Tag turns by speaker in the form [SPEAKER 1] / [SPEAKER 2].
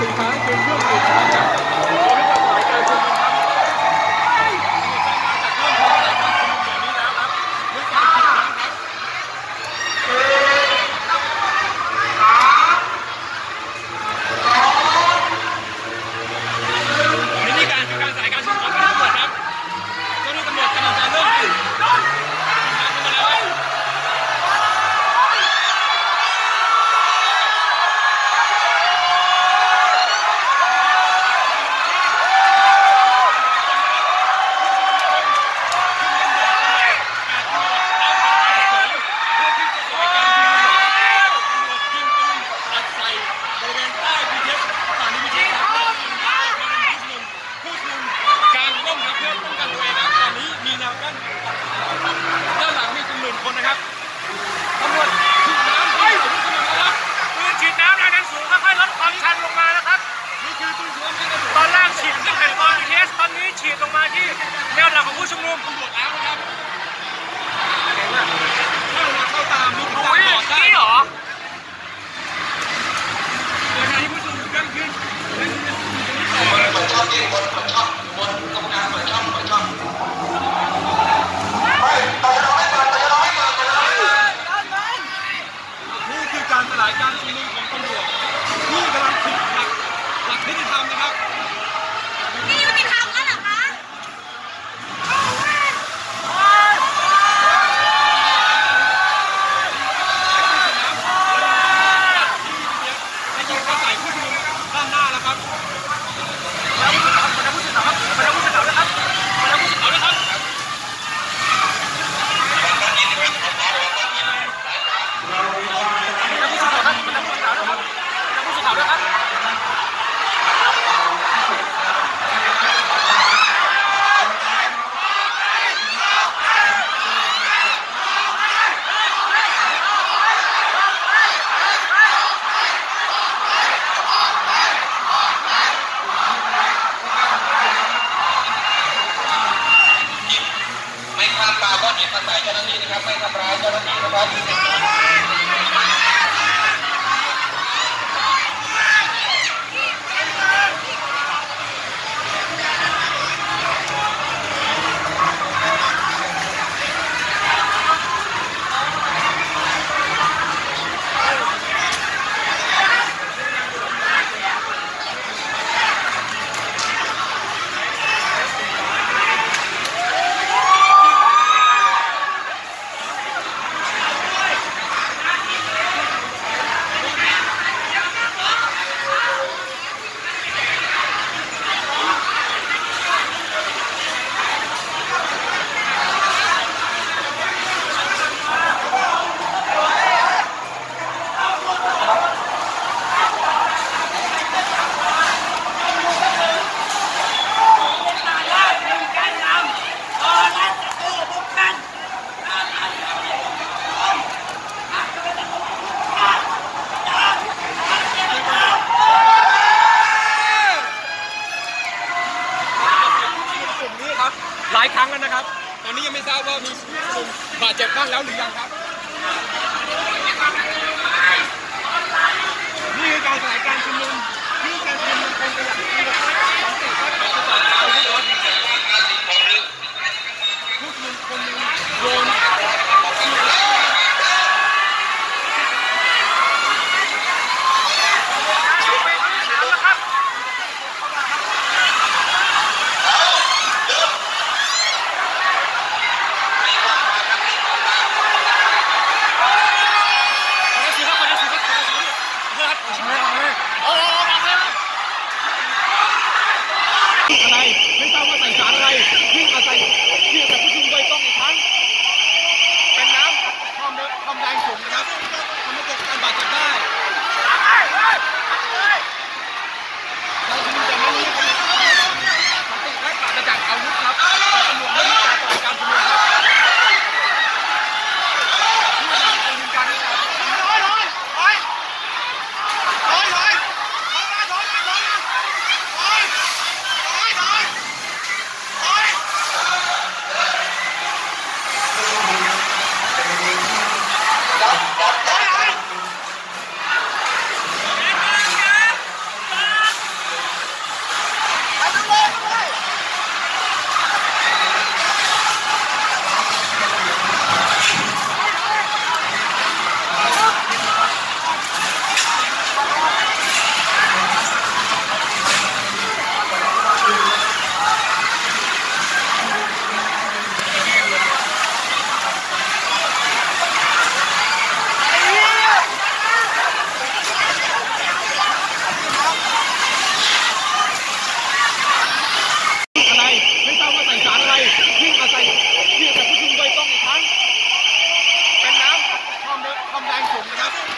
[SPEAKER 1] สุดท้ายเป็นเรื่อง มีบาดเจ็บบ้างแล้วหรื
[SPEAKER 2] อยังครับ
[SPEAKER 1] นี่คือ
[SPEAKER 2] กา
[SPEAKER 1] รสลา
[SPEAKER 2] ย
[SPEAKER 1] การชุมนุมนี่คืการชุมนุมค
[SPEAKER 3] นกระ
[SPEAKER 1] หยัน
[SPEAKER 2] ที่สังเกตว่า
[SPEAKER 4] การ
[SPEAKER 1] ต่อต้อาวุธร้อน half.